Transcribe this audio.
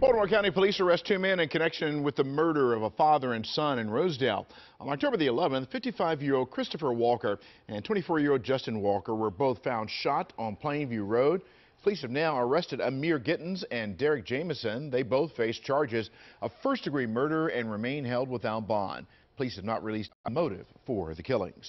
Baltimore County Police arrest two men in connection with the murder of a father and son in Rosedale. On October the 11th, 55-year-old Christopher Walker and 24-year-old Justin Walker were both found shot on Plainview Road. Police have now arrested Amir Gittens and Derek Jameson. They both face charges of first-degree murder and remain held without bond. Police have not released a motive for the killings.